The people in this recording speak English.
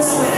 once